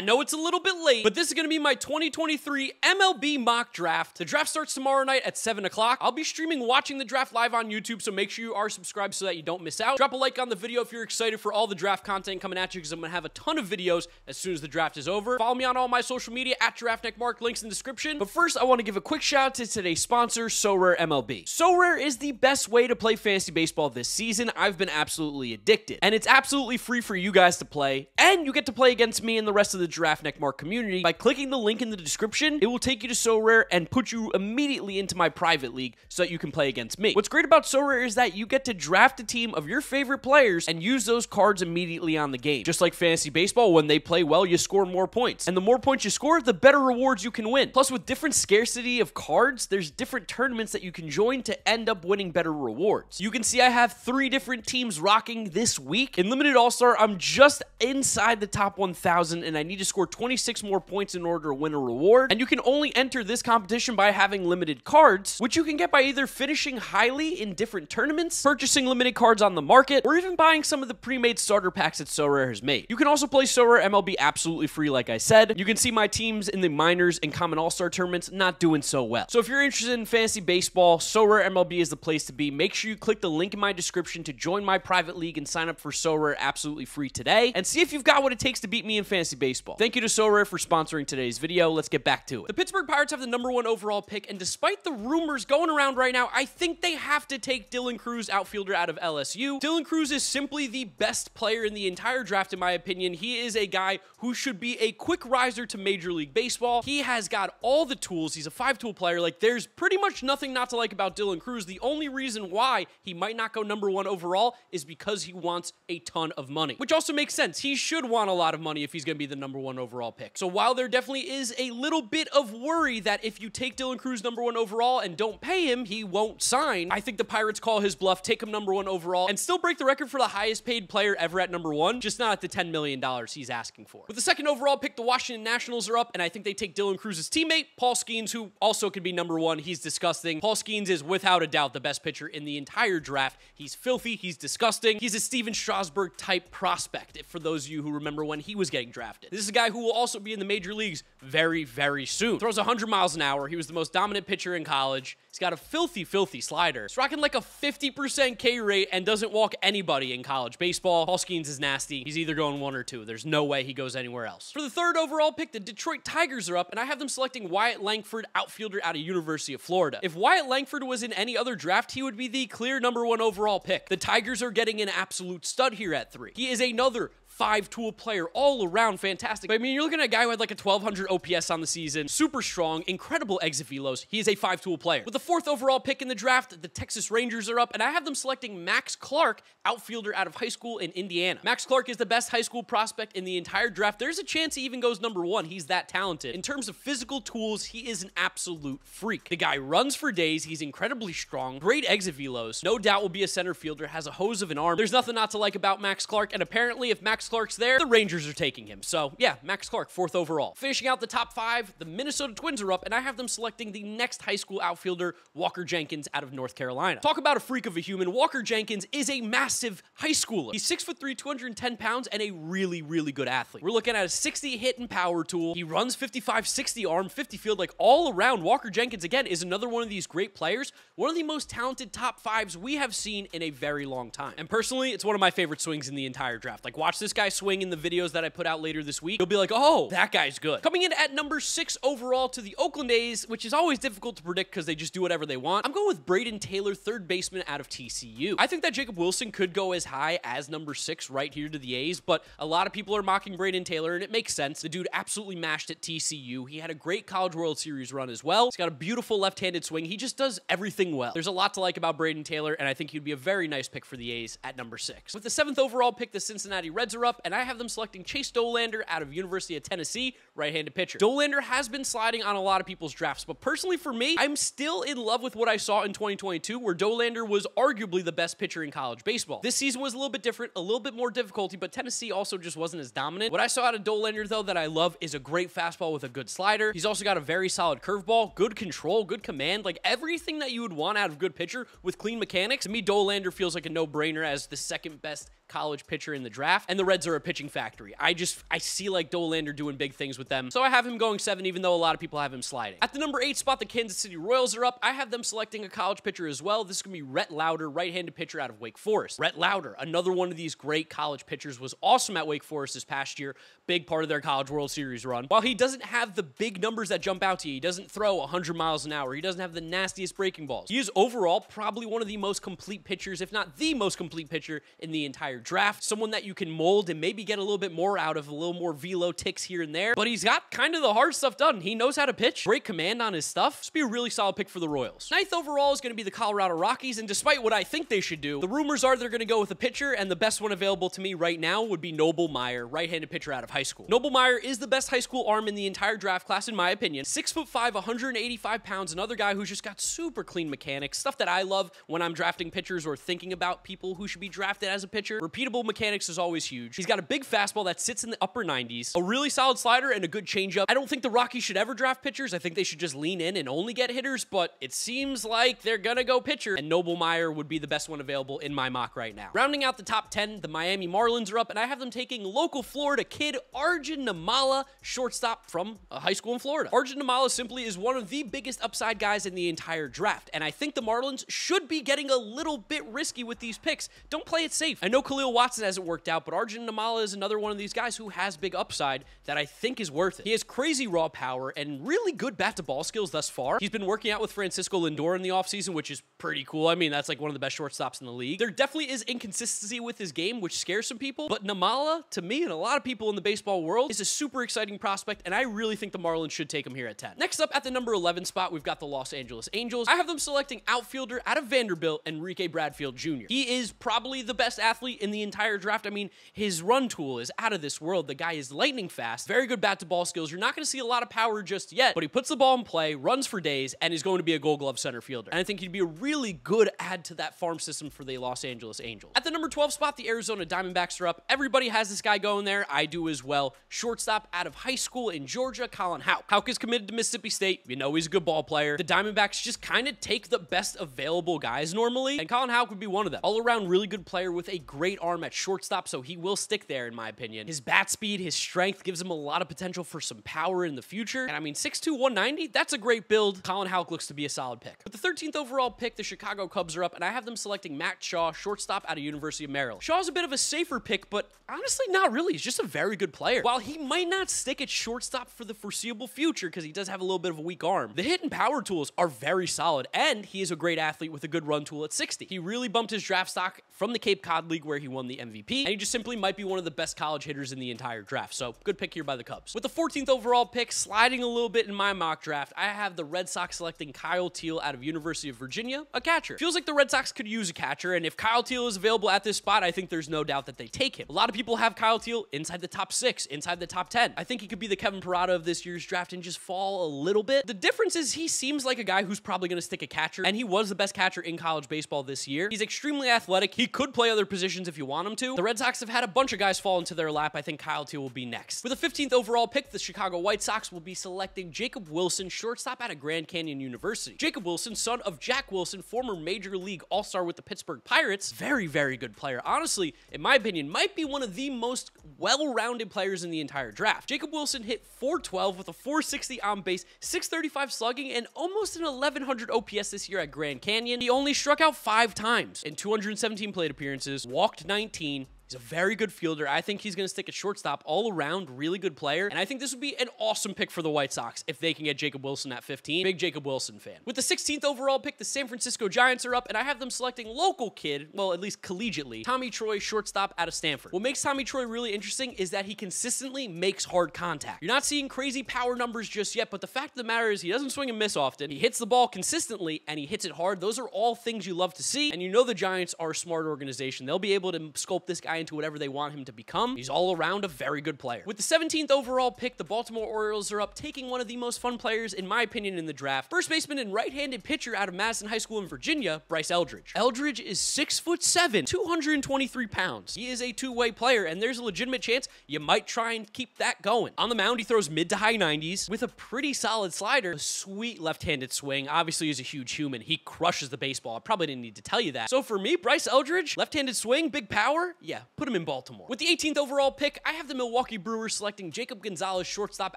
I know it's a little bit late, but this is going to be my 2023 MLB mock draft. The draft starts tomorrow night at 7 o'clock. I'll be streaming watching the draft live on YouTube, so make sure you are subscribed so that you don't miss out. Drop a like on the video if you're excited for all the draft content coming at you, because I'm going to have a ton of videos as soon as the draft is over. Follow me on all my social media at GiraffeNeckMarc, links in the description. But first, I want to give a quick shout out to today's sponsor, Sorare MLB. Sorare is the best way to play fantasy baseball this season. I've been absolutely addicted, and it's absolutely free for you guys to play, and you get to play against me and the rest of the Giraffe Neck Marc community. By clicking the link in the description, it will take you to Sorare and put you immediately into my private league so that you can play against me. What's great about Sorare is that you get to draft a team of your favorite players and use those cards immediately on the game. Just like fantasy baseball, when they play well, you score more points. And the more points you score, the better rewards you can win. Plus, with different scarcity of cards, there's different tournaments that you can join to end up winning better rewards. You can see I have three different teams rocking this week. In Limited All-Star, I'm just inside the top 1,000 and I need to score 26 more points in order to win a reward. And you can only enter this competition by having limited cards, which you can get by either finishing highly in different tournaments, purchasing limited cards on the market, or even buying some of the pre-made starter packs that Sorare has made. You can also play Sorare MLB absolutely free, like I said. You can see my teams in the minors and common all-star tournaments not doing so well. So if you're interested in fantasy baseball, Sorare MLB is the place to be. Make sure you click the link in my description to join my private league and sign up for Sorare absolutely free today, and see if you've got what it takes to beat me in fantasy baseball. Thank you to Sorare for sponsoring today's video. Let's get back to it. The Pittsburgh Pirates have the number one overall pick, and despite the rumors going around right now, I think they have to take Dylan Crews, outfielder out of LSU. Dylan Crews is simply the best player in the entire draft, in my opinion. He is a guy who should be a quick riser to Major League Baseball. He has got all the tools. He's a five-tool player. Like, there's pretty much nothing not to like about Dylan Crews. The only reason why he might not go number one overall is because he wants a ton of money, which also makes sense. He should want a lot of money if he's going to be the number one overall pick. So while there definitely is a little bit of worry that if you take Dylan Crews number one overall and don't pay him, he won't sign, I think the Pirates call his bluff, take him number one overall, and still break the record for the highest paid player ever at number one, just not at the $10 million he's asking for. With the second overall pick, the Washington Nationals are up, and I think they take Dylan Crews's teammate, Paul Skenes, who also could be number one. He's disgusting. Paul Skenes is without a doubt the best pitcher in the entire draft. He's filthy. He's disgusting. He's a Stephen Strasburg type prospect, for those of you who remember when he was getting drafted. This is a guy who will also be in the major leagues very, very soon. Throws 100 miles an hour. He was the most dominant pitcher in college. He's got a filthy, filthy slider. He's rocking like a 50% K rate and doesn't walk anybody in college baseball. Paul Skenes is nasty. He's either going one or two. There's no way he goes anywhere else. For the third overall pick, the Detroit Tigers are up, and I have them selecting Wyatt Langford, outfielder out of University of Florida. If Wyatt Langford was in any other draft, he would be the clear number one overall pick. The Tigers are getting an absolute stud here at three. He is another five tool player, all around fantastic. But, I mean, you're looking at a guy who had like a 1200 OPS on the season, super strong, incredible exit velos. He is a five tool player. With the fourth overall pick in the draft, the Texas Rangers are up, and I have them selecting Max Clark, outfielder out of high school in Indiana. Max Clark is the best high school prospect in the entire draft. There's a chance he even goes number one. He's that talented. In terms of physical tools, he is an absolute freak. The guy runs for days. He's incredibly strong, great exit velos. No doubt will be a center fielder, has a hose of an arm. There's nothing not to like about Max Clark, and apparently if Max Clark's there, the Rangers are taking him. So yeah, Max Clark, fourth overall. Finishing out the top five, the Minnesota Twins are up, and I have them selecting the next high school outfielder, Walker Jenkins out of North Carolina. Talk about a freak of a human. Walker Jenkins is a massive high schooler. He's six foot three, 210 pounds, and a really, really good athlete. We're looking at a 60 hit and power tool. He runs 55, 60 arm, 50 field, like all around. Walker Jenkins, again, is another one of these great players, one of the most talented top fives we have seen in a very long time. And personally, it's one of my favorite swings in the entire draft. Like, watch this guy swing in the videos that I put out later this week. You'll be like, oh, that guy's good. Coming in at number six overall to the Oakland A's, which is always difficult to predict because they just do whatever they want. I'm going with Brayden Taylor, third baseman out of TCU. I think that Jacob Wilson could go as high as number six right here to the A's, but a lot of people are mocking Brayden Taylor, and it makes sense. The dude absolutely mashed at TCU. He had a great College World Series run as well. He's got a beautiful left-handed swing. He just does everything well. There's a lot to like about Brayden Taylor, and I think he'd be a very nice pick for the A's at number six. With the seventh overall pick, the Cincinnati Reds are up, and I have them selecting Chase Dollander out of University of Tennessee, right-handed pitcher. Dollander has been sliding on a lot of people's drafts, but personally for me, I'm still in love with what I saw in 2022, where Dollander was arguably the best pitcher in college baseball. This season was a little bit different, a little bit more difficulty, but Tennessee also just wasn't as dominant. What I saw out of Dollander, though, that I love is a great fastball with a good slider. He's also got a very solid curveball, good control, good command, like everything that you would want out of a good pitcher with clean mechanics. To me, Dollander feels like a no-brainer as the second best college pitcher in the draft, and the Reds are a pitching factory. I just, I see like Dollander doing big things with them, so I have him going seven, even though a lot of people have him sliding. At the number eight spot, the Kansas City Royals are up. I have them selecting a college pitcher as well. This is going to be Rhett Lowder, right-handed pitcher out of Wake Forest. Rhett Lowder, another one of these great college pitchers, was awesome at Wake Forest this past year, big part of their College World Series run. While he doesn't have the big numbers that jump out to you, he doesn't throw 100 miles an hour, he doesn't have the nastiest breaking balls. He is overall probably one of the most complete pitchers, if not the most complete pitcher in the entire draft. Someone that you can mold and maybe get a little bit more out of, a little more velo ticks here and there. But he's got kind of the hard stuff done. He knows how to pitch, great command on his stuff. Just be a really solid pick for the Royals. Ninth overall is going to be the Colorado Rockies, and despite what I think they should do, the rumors are they're going to go with a pitcher, and the best one available to me right now would be Noble Meyer, right-handed pitcher out of high school. Noble Meyer is the best high school arm in the entire draft class, in my opinion. Six foot five, 185 pounds, another guy who's just got super clean mechanics, stuff that I love when I'm drafting pitchers or thinking about people who should be drafted as a pitcher. Repeatable mechanics is always huge. He's got a big fastball that sits in the upper 90s, a really solid slider, and a good changeup. I don't think the Rockies should ever draft pitchers. I think they should just lean in and only get hitters, but it seems like they're gonna go pitcher, and Noble Meyer would be the best one available in my mock right now. Rounding out the top 10, the Miami Marlins are up, and I have them taking local Florida kid Arjun Nimmala, shortstop from a high school in Florida. Arjun Nimmala simply is one of the biggest upside guys in the entire draft, and I think the Marlins should be getting a little bit risky with these picks. Don't play it safe. I know Kahlil Watson hasn't worked out, but Arjun Nimmala is another one of these guys who has big upside that I think is worth it. He has crazy raw power and really good bat to ball skills thus far. He's been working out with Francisco Lindor in the offseason, which is pretty cool. I mean, that's like one of the best shortstops in the league. There definitely is inconsistency with his game, which scares some people, but Nimmala, to me and a lot of people in the baseball world, is a super exciting prospect, and I really think the Marlins should take him here at 10. Next up at the number 11 spot, we've got the Los Angeles Angels. I have them selecting outfielder out of Vanderbilt, Enrique Bradfield Jr. He is probably the best athlete in the entire draft. I mean, his run tool is out of this world. The guy is lightning fast, very good bat to ball skills. You're not going to see a lot of power just yet, but he puts the ball in play, runs for days, and is going to be a gold glove center fielder. And I think he'd be a really good add to that farm system for the Los Angeles Angels. At the number 12 spot, the Arizona Diamondbacks are up. Everybody has this guy going there. I do as well. Shortstop out of high school in Georgia, Colin Houck. Houck is committed to Mississippi State. You know he's a good ball player. The Diamondbacks just kind of take the best available guys normally, and Colin Houck would be one of them. All around really good player with a great arm at shortstop, so he will stick there in my opinion. His bat speed, his strength gives him a lot of potential for some power in the future. And I mean, 6'2", 190, that's a great build. Colin Houck looks to be a solid pick. With the 13th overall pick, the Chicago Cubs are up, and I have them selecting Matt Shaw, shortstop out of University of Maryland. Shaw's a bit of a safer pick, but honestly, not really. He's just a very good player. While he might not stick at shortstop for the foreseeable future, because he does have a little bit of a weak arm, the hit and power tools are very solid, and he is a great athlete with a good run tool at 60. He really bumped his draft stock from the Cape Cod League where he won the MVP, and he just simply might be one of the best college hitters in the entire draft. So good pick here by the Cubs. With the 14th overall pick, sliding a little bit in my mock draft, I have the Red Sox selecting Kyle Teel out of University of Virginia, a catcher. Feels like the Red Sox could use a catcher, and if Kyle Teel is available at this spot, I think there's no doubt that they take him. A lot of people have Kyle Teel inside the top six, inside the top 10. I think he could be the Kevin Parada of this year's draft and just fall a little bit. The difference is he seems like a guy who's probably going to stick a catcher, and he was the best catcher in college baseball this year. He's extremely athletic. He could play other positions if you want him to. The Red Sox have had a bunch of guys fall into their lap. I think Kyle Teel will be next. With the 15th overall pick, the Chicago White Sox will be selecting Jacob Wilson, shortstop out of Grand Canyon University. Jacob Wilson, son of Jack Wilson, former Major League All-Star with the Pittsburgh Pirates, very, very good player. Honestly, in my opinion, might be one of the most well-rounded players in the entire draft. Jacob Wilson hit 412 with a 460 on base, 635 slugging, and almost an 1100 OPS this year at Grand Canyon. He only struck out five times in 217 plate appearances, walked 19, He's a very good fielder. I think he's going to stick at shortstop all around, really good player. And I think this would be an awesome pick for the White Sox if they can get Jacob Wilson at 15. Big Jacob Wilson fan. With the 16th overall pick, the San Francisco Giants are up, and I have them selecting local kid, well, at least collegiately, Tommy Troy, shortstop out of Stanford. What makes Tommy Troy really interesting is that he consistently makes hard contact. You're not seeing crazy power numbers just yet, but the fact of the matter is he doesn't swing and miss often. He hits the ball consistently, and he hits it hard. Those are all things you love to see, and you know the Giants are a smart organization. They'll be able to sculpt this guy into whatever they want him to become. He's all around a very good player. With the 17th overall pick, the Baltimore Orioles are up, taking one of the most fun players, in my opinion, in the draft. First baseman and right-handed pitcher out of Madison High School in Virginia, Bryce Eldridge. Eldridge is 6 foot 7, 223 pounds. He is a two-way player, and there's a legitimate chance you might try and keep that going. On the mound, he throws mid to high 90s with a pretty solid slider, a sweet left-handed swing. Obviously, he's a huge human. He crushes the baseball. I probably didn't need to tell you that. So for me, Bryce Eldridge, left-handed swing, big power, yeah, put him in Baltimore. With the 18th overall pick, I have the Milwaukee Brewers selecting Jacob Gonzalez, shortstop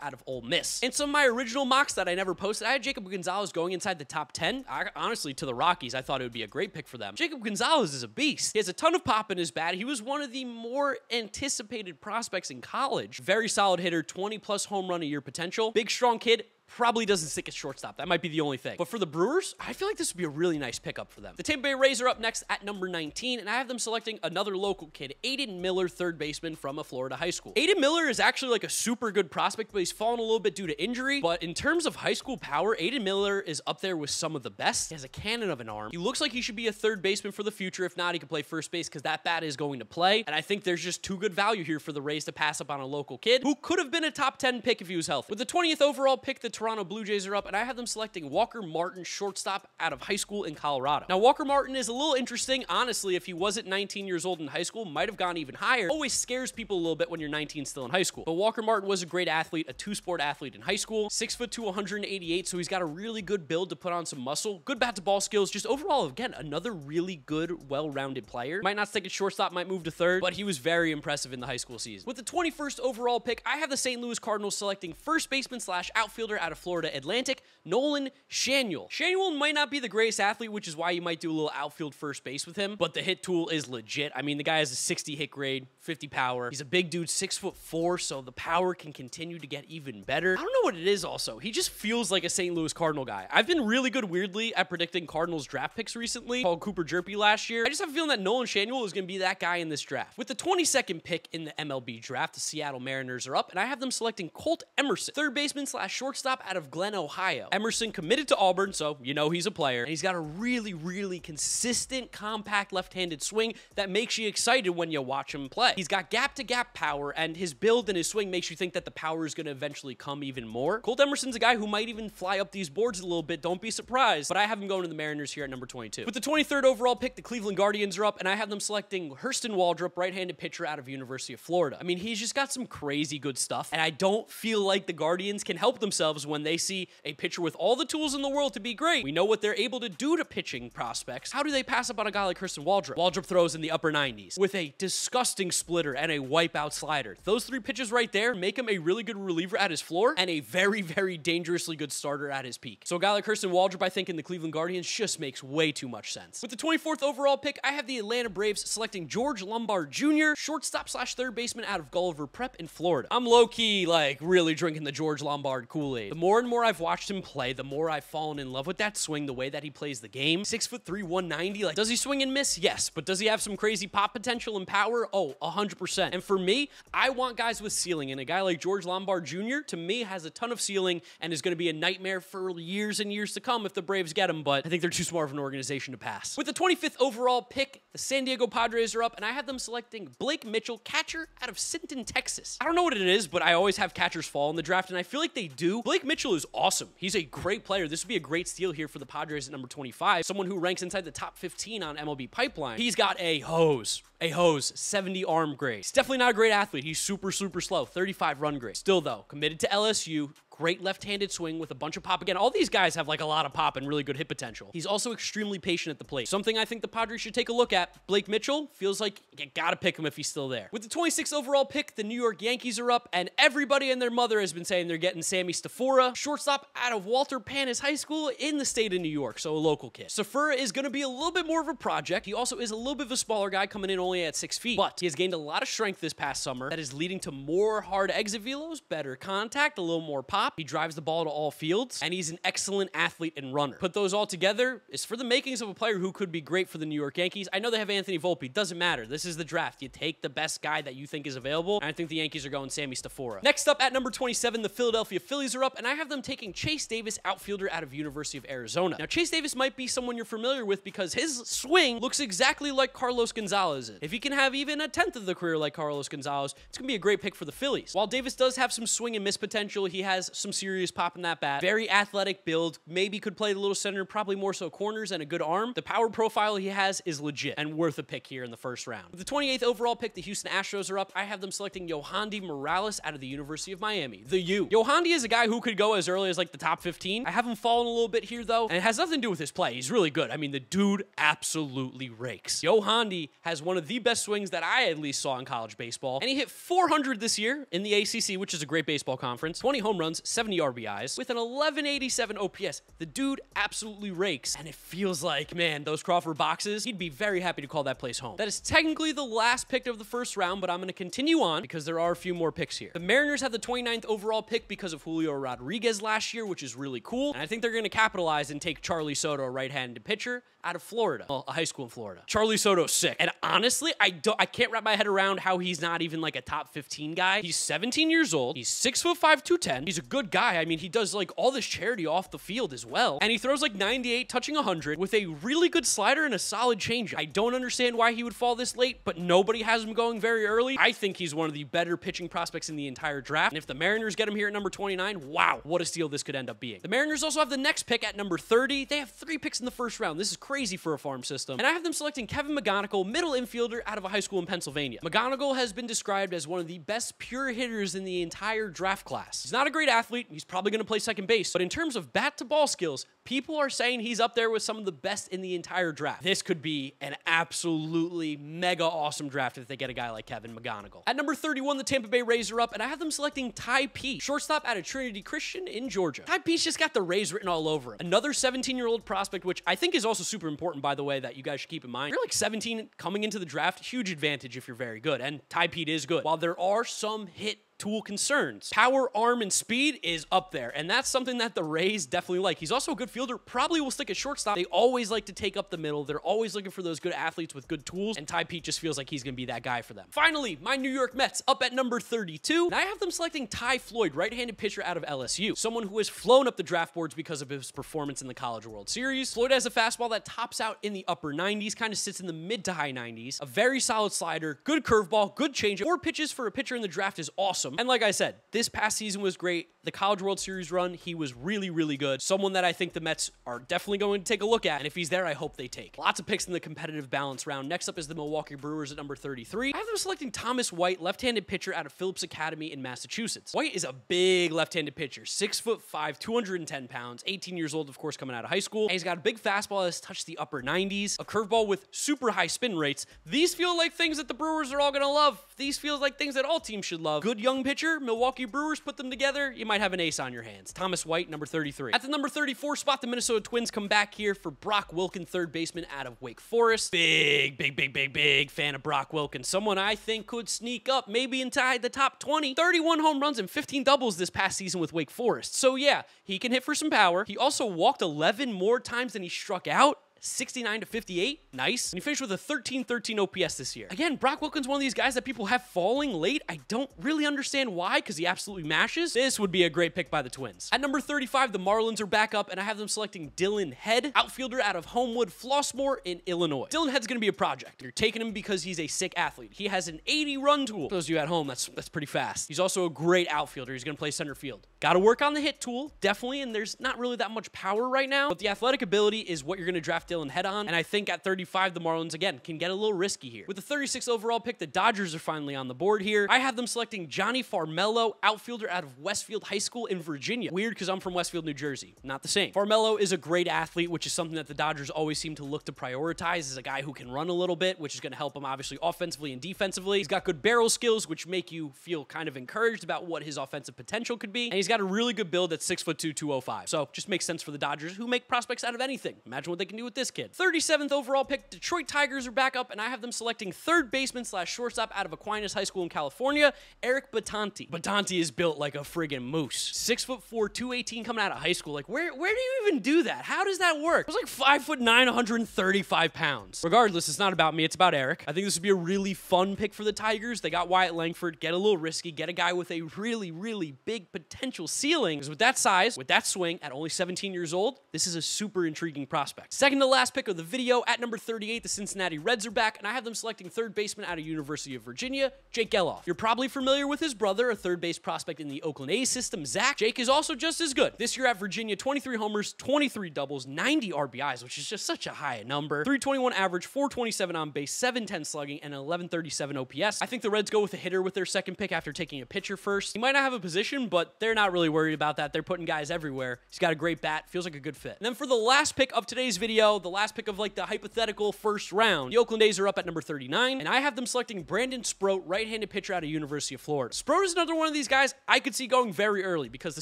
out of Ole Miss. In some of my original mocks that I never posted, I had Jacob Gonzalez going inside the top 10. I, honestly, to the Rockies, I thought it would be a great pick for them. Jacob Gonzalez is a beast. He has a ton of pop in his bat. He was one of the more anticipated prospects in college. Very solid hitter, 20 plus home run a year potential. Big, strong kid, probably doesn't stick at shortstop. That might be the only thing. But for the Brewers, I feel like this would be a really nice pickup for them. The Tampa Bay Rays are up next at number 19, and I have them selecting another local kid, Aiden Miller, third baseman from a Florida high school. Aiden Miller is actually like a super good prospect, but he's fallen a little bit due to injury. But in terms of high school power, Aiden Miller is up there with some of the best. He has a cannon of an arm. He looks like he should be a third baseman for the future. If not, he can play first base because that bat is going to play. And I think there's just too good value here for the Rays to pass up on a local kid who could have been a top 10 pick if he was healthy. With the 20th overall pick, the Toronto Blue Jays are up and I have them selecting Walker Martin, shortstop out of high school in Colorado. Now, Walker Martin is a little interesting. Honestly, if he wasn't 19 years old in high school, might have gone even higher. Always scares people a little bit when you're 19 still in high school. But Walker Martin was a great athlete, a two-sport athlete in high school, six foot two, 188, so he's got a really good build to put on some muscle, good bat to ball skills. Just overall, again, another really good, well-rounded player. Might not stick at shortstop, might move to third, but he was very impressive in the high school season. With the 21st overall pick, I have the St. Louis Cardinals selecting first baseman slash outfielder out of Florida Atlantic, Nolan Schanuel. Schanuel might not be the greatest athlete, which is why you might do a little outfield first base with him, but the hit tool is legit. I mean, the guy has a 60 hit grade, 50 power. He's a big dude, six foot four, so the power can continue to get even better. I don't know what it is also. He just feels like a St. Louis Cardinal guy. I've been really good, weirdly, at predicting Cardinals draft picks recently, called Cooper Hjerpe last year. I just have a feeling that Nolan Schanuel is going to be that guy in this draft. With the 22nd pick in the MLB draft, the Seattle Mariners are up, and I have them selecting Colt Emerson, third baseman slash shortstop out of Glen, Ohio. Emerson committed to Auburn, so you know he's a player. And he's got a really, really consistent, compact left-handed swing that makes you excited when you watch him play. He's got gap-to-gap power, and his build and his swing makes you think that the power is going to eventually come even more. Colt Emerson's a guy who might even fly up these boards a little bit. Don't be surprised. But I have him going to the Mariners here at number 22. With the 23rd overall pick, the Cleveland Guardians are up, and I have them selecting Hurston Waldrep, right-handed pitcher out of University of Florida. I mean, he's just got some crazy good stuff, and I don't feel like the Guardians can help themselves when they see a pitcher with all the tools in the world to be great. We know what they're able to do to pitching prospects. How do they pass up on a guy like Hurston Waldrep? Waldrep throws in the upper 90s with a disgusting splitter and a wipeout slider. Those three pitches right there make him a really good reliever at his floor and a very, very dangerously good starter at his peak. So a guy like Hurston Waldrep, I think, in the Cleveland Guardians just makes way too much sense. With the 24th overall pick, I have the Atlanta Braves selecting George Lombard Jr., shortstop slash third baseman out of Gulliver Prep in Florida. I'm low-key, like, really drinking the George Lombard Kool-Aid. The more and more I've watched him play, the more I've fallen in love with that swing, the way that he plays the game. Six foot three, 190. Like, does he swing and miss? Yes. But does he have some crazy pop potential and power? Oh, 100%. And for me, I want guys with ceiling. And a guy like George Lombard Jr., to me, has a ton of ceiling and is going to be a nightmare for years and years to come if the Braves get him. But I think they're too smart of an organization to pass. With the 25th overall pick, the San Diego Padres are up, and I have them selecting Blake Mitchell, catcher out of Sinton, Texas. I don't know what it is, but I always have catchers fall in the draft, and I feel like they do. Blake Mitchell is awesome. He's a great player. This would be a great steal here for the Padres at number 25. Someone who ranks inside the top 15 on MLB Pipeline. He's got a hose a hose, 70 arm grade. He's definitely not a great athlete. He's super, super slow, 35 run grade. Still, though, committed to LSU, great left-handed swing with a bunch of pop. Again, all these guys have like a lot of pop and really good hit potential. He's also extremely patient at the plate. Something I think the Padres should take a look at. Blake Mitchell feels like you gotta pick him if he's still there. With the 26th overall pick, the New York Yankees are up, and everybody and their mother has been saying they're getting Sammy Stafura, shortstop out of Walter Panas High School in the state of New York, so a local kid. Stafura is gonna be a little bit more of a project. He also is a little bit of a smaller guy coming in only at six feet, but he has gained a lot of strength this past summer that is leading to more hard exit velos, better contact, a little more pop. He drives the ball to all fields, and he's an excellent athlete and runner. Put those all together, is for the makings of a player who could be great for the New York Yankees. I know they have Anthony Volpe. Doesn't matter. This is the draft. You take the best guy that you think is available, and I think the Yankees are going Sammy Stafura. Next up at number 27, the Philadelphia Phillies are up, and I have them taking Chase Davis, outfielder out of University of Arizona. Now, Chase Davis might be someone you're familiar with because his swing looks exactly like Carlos Gonzalez's. If he can have even a tenth of the career like Carlos Gonzalez, it's going to be a great pick for the Phillies. While Davis does have some swing and miss potential, he has some serious pop in that bat. Very athletic build, maybe could play the little center, probably more so corners and a good arm. The power profile he has is legit and worth a pick here in the first round. With the 28th overall pick, the Houston Astros are up. I have them selecting Yohandy Morales out of the University of Miami. The U. Yohandy is a guy who could go as early as like the top 15. I have him fallen a little bit here though, and it has nothing to do with his play. He's really good. I mean, the dude absolutely rakes. Yohandy has one of of the best swings that I at least saw in college baseball. And he hit 400 this year in the ACC, which is a great baseball conference, 20 home runs, 70 RBIs, with an 1187 OPS. The dude absolutely rakes, and it feels like, man, those Crawford boxes, he'd be very happy to call that place home. That is technically the last pick of the first round, but I'm going to continue on because there are a few more picks here. The Mariners have the 29th overall pick because of Julio Rodriguez last year, which is really cool, and I think they're going to capitalize and take Charlee Soto, a right-handed pitcher, out of Florida. Well, a high school in Florida. Charlee Soto's sick. And honestly, I don't I can't wrap my head around how he's not even like a top 15 guy. He's 17 years old. He's 6 foot 5, 210. He's a good guy. I mean, he does like all this charity off the field as well. And he throws like 98, touching 100 with a really good slider and a solid changeup. I don't understand why he would fall this late, but nobody has him going very early. I think he's one of the better pitching prospects in the entire draft. And if the Mariners get him here at number 29, wow, what a steal this could end up being. The Mariners also have the next pick at number 30. They have three picks in the first round. This is crazy for a farm system. And I have them selecting Kevin McGonigle, middle infielder out of a high school in Pennsylvania. McGonigle has been described as one of the best pure hitters in the entire draft class. He's not a great athlete. He's probably going to play second base. But in terms of bat to ball skills, people are saying he's up there with some of the best in the entire draft. This could be an absolutely mega awesome draft if they get a guy like Kevin McGonigle. At number 31, the Tampa Bay Rays are up, and I have them selecting Tai Peete, shortstop out of Trinity Christian in Georgia. Tai Peete's just got the Rays written all over him. Another 17 year old prospect, which I think is also super important, by the way, that you guys should keep in mind. You're like 17 coming into the draft, huge advantage if you're very good. And Tai Peete is good. While there are some hit tool concerns. Power, arm, and speed is up there, and that's something that the Rays definitely like. He's also a good fielder, probably will stick at shortstop. They always like to take up the middle. They're always looking for those good athletes with good tools, and Tai Peete just feels like he's going to be that guy for them. Finally, my New York Mets up at number 32, and I have them selecting Ty Floyd, right-handed pitcher out of LSU, someone who has flown up the draft boards because of his performance in the College World Series. Floyd has a fastball that tops out in the upper 90s, kind of sits in the mid to high 90s, a very solid slider, good curveball, good changeup. Four pitches for a pitcher in the draft is awesome. And like I said, this past season was great. The College World Series run, he was really, really good. Someone that I think the Mets are definitely going to take a look at. And if he's there, I hope they take. Lots of picks in the competitive balance round. Next up is the Milwaukee Brewers at number 33. I have them selecting Thomas White, left-handed pitcher out of Phillips Academy in Massachusetts. White is a big left-handed pitcher, six foot five, 210 pounds, 18 years old, of course, coming out of high school. And he's got a big fastball that's touched the upper 90s, a curveball with super high spin rates. These feel like things that the Brewers are all going to love. These feel like things that all teams should love. Good young pitcher, Milwaukee Brewers put them together, you might have an ace on your hands. Thomas White, number 33. At the number 34 spot, the Minnesota Twins come back here for Brock Wilken, third baseman out of Wake Forest. Big, big, big, big, big fan of Brock Wilken. Someone I think could sneak up, maybe inside the top 20. 31 home runs and 15 doubles this past season with Wake Forest. So yeah, he can hit for some power. He also walked 11 more times than he struck out. 69 to 58. Nice. And he finished with a 13-13 OPS this year. Again, Brock Wilken's one of these guys that people have falling late. I don't really understand why, because he absolutely mashes. This would be a great pick by the Twins. At number 35, the Marlins are back up, and I have them selecting Dylan Head, outfielder out of Homewood Flossmoor in Illinois. Dylan Head's going to be a project. You're taking him because he's a sick athlete. He has an 80 run tool. For those of you at home, that's that's pretty fast. He's also a great outfielder. He's going to play center field. Got to work on the hit tool, definitely, and there's not really that much power right now, but the athletic ability is what you're going to draft Dylan Head on, and I think at 35, the Marlins, again, can get a little risky here. With the 36 overall pick, the Dodgers are finally on the board here. I have them selecting Johnny Farmelo, outfielder out of Westfield High School in Virginia. Weird because I'm from Westfield, New Jersey. Not the same. Farmelo is a great athlete, which is something that the Dodgers always seem to look to prioritize as a guy who can run a little bit, which is going to help him obviously offensively and defensively. He's got good barrel skills, which make you feel kind of encouraged about what his offensive potential could be. And he's got a really good build at 6'2", 205. So just makes sense for the Dodgers, who make prospects out of anything. Imagine what they can do with this kid. 37th overall pick, Detroit Tigers are back up, and I have them selecting third baseman slash shortstop out of Aquinas High School in California, Eric Bitonti. Bitonti is built like a friggin' moose. Six foot four, 218 coming out of high school. Like, where, where do you even do that? How does that work? I was like five foot nine, 135 pounds. Regardless, it's not about me, it's about Eric. I think this would be a really fun pick for the Tigers. They got Wyatt Langford, get a little risky, get a guy with a really, really big potential ceiling. Because with that size, with that swing, at only 17 years old, this is a super intriguing prospect. Second to last pick of the video, at number 38, the Cincinnati Reds are back, and I have them selecting third baseman out of University of Virginia, Jake Gelof. You're probably familiar with his brother, a third base prospect in the Oakland A's system, Zach. Jake is also just as good. This year at Virginia, 23 homers, 23 doubles, 90 RBIs, which is just such a high number. 321 average, 427 on base, 710 slugging, and 1137 OPS. I think the Reds go with a hitter with their second pick after taking a pitcher first. He might not have a position, but they're not really worried about that. They're putting guys everywhere. He's got a great bat. Feels like a good fit. And then for the last pick of today's video, the last pick of like the hypothetical first round, the Oakland A's are up at number 39, and I have them selecting Brandon Sproat, right-handed pitcher out of University of Florida. Sproat is another one of these guys I could see going very early because the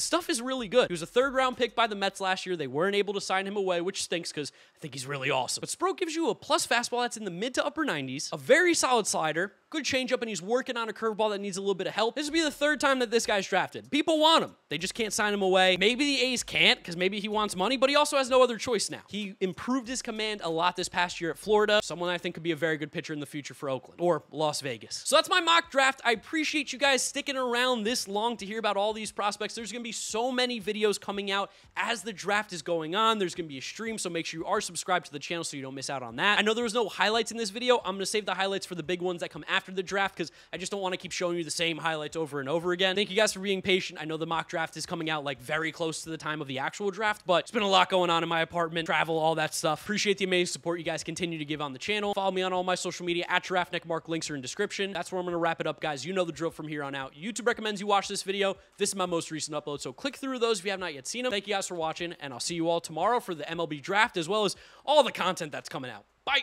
stuff is really good. He was a third round pick by the Mets last year. They weren't able to sign him away, which stinks because I think he's really awesome. But Sproat gives you a plus fastball that's in the mid to upper 90s, a very solid slider, good changeup, and he's working on a curveball that needs a little bit of help. This would be the third time that this guy's drafted. People want him. They just can't sign him away. Maybe the A's can't because maybe he wants money, but he also has no other choice now. He improved his command a lot this past year at Florida. Someone I think could be a very good pitcher in the future for Oakland or Las Vegas. So that's my mock draft. I appreciate you guys sticking around this long to hear about all these prospects. There's going to be so many videos coming out as the draft is going on. There's going to be a stream, so make sure you are subscribed to the channel so you don't miss out on that. I know there was no highlights in this video. I'm going to save the highlights for the big ones that come after the draft because I just don't want to keep showing you the same highlights over and over again. Thank you guys for being patient. I know the mock draft is coming out like very close to the time of the actual draft, but it's been a lot going on in my apartment, travel, all that stuff. Appreciate the amazing support you guys continue to give on the channel. Follow me on all my social media at GiraffeNeckMarc. Links are in description. That's where I'm going to wrap it up, guys. You know the drill from here on out. YouTube recommends you watch this video. This is my most recent upload, so click through those if you have not yet seen them. Thank you guys for watching, and I'll see you all tomorrow for the MLB draft, as well as all the content that's coming out. Bye!